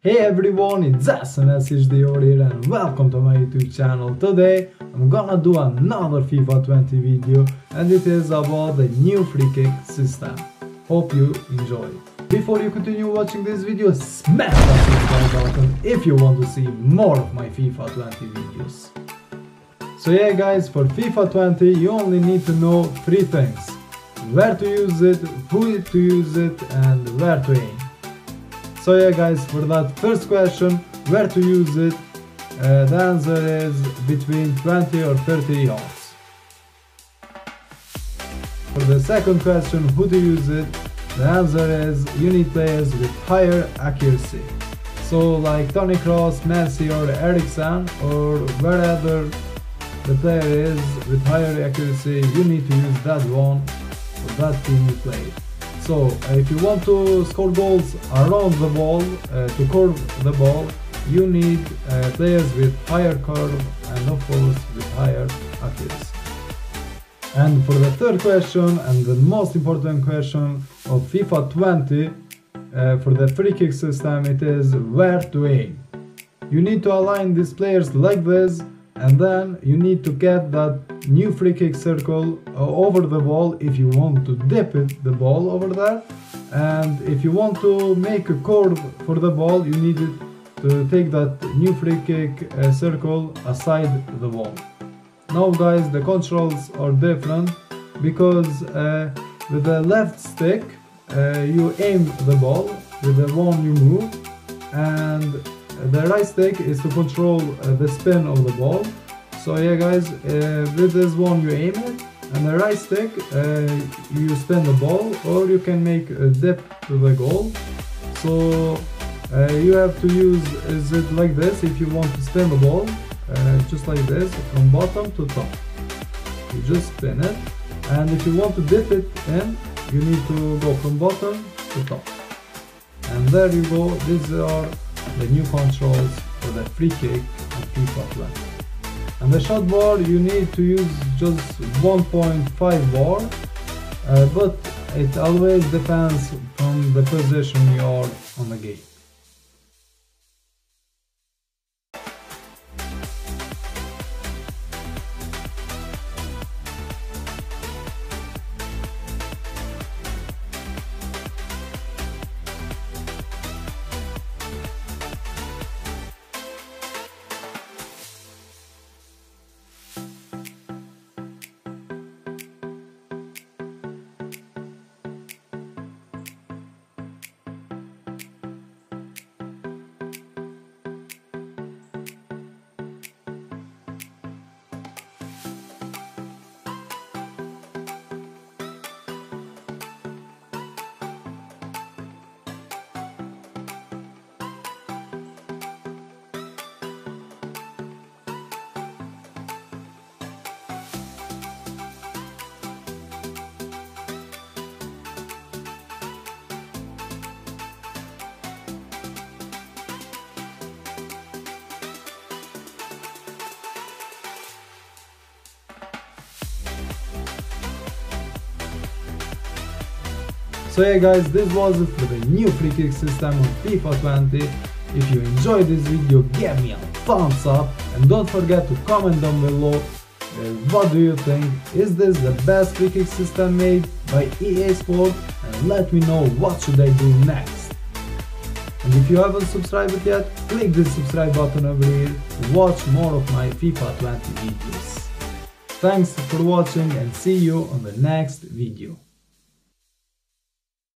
Hey everyone, it's SMS here and welcome to my YouTube channel. Today I'm gonna do another FIFA 20 video and it is about the new free kick system. Hope you enjoy. Before you continue watching this video, smash that subscribe button if you want to see more of my FIFA 20 videos. So yeah guys, for FIFA 20 you only need to know three things. Where to use it, who to use it and where to aim. So yeah guys, for that first question, where to use it, uh, the answer is between 20 or 30 yards. For the second question, who to use it, the answer is you need players with higher accuracy. So like Toni Kroos, Messi or Eriksen or wherever the player is with higher accuracy, you need to use that one for that team you play. So if you want to score goals around the ball, uh, to curve the ball, you need uh, players with higher curve and of course with higher accuracy. And for the third question and the most important question of FIFA 20 uh, for the free kick system it is where to aim. You need to align these players like this and then you need to get that new free kick circle uh, over the ball if you want to dip it the ball over there. And if you want to make a curve for the ball you need to take that new free kick uh, circle aside the ball. Now guys the controls are different because uh, with the left stick uh, you aim the ball with the one you move and the right stick is to control uh, the spin of the ball. So yeah guys uh, with this one you aim it and the right stick uh, you spin the ball or you can make a dip to the goal. So you have to use is it like this if you want to spin the ball just like this from bottom to top. You just spin it and if you want to dip it in you need to go from bottom to top. And there you go these are the new controls for the free kick on FIFA 20. And the shot bar you need to use just 1.5 bar, uh, but it always depends from the position you are on the game. So yeah guys, this was it for the new free kick system on FIFA 20. If you enjoyed this video, give me a thumbs up and don't forget to comment down below uh, what do you think, is this the best free kick system made by EA Sport and let me know what should I do next. And if you haven't subscribed yet, click the subscribe button over here to watch more of my FIFA 20 videos. Thanks for watching and see you on the next video.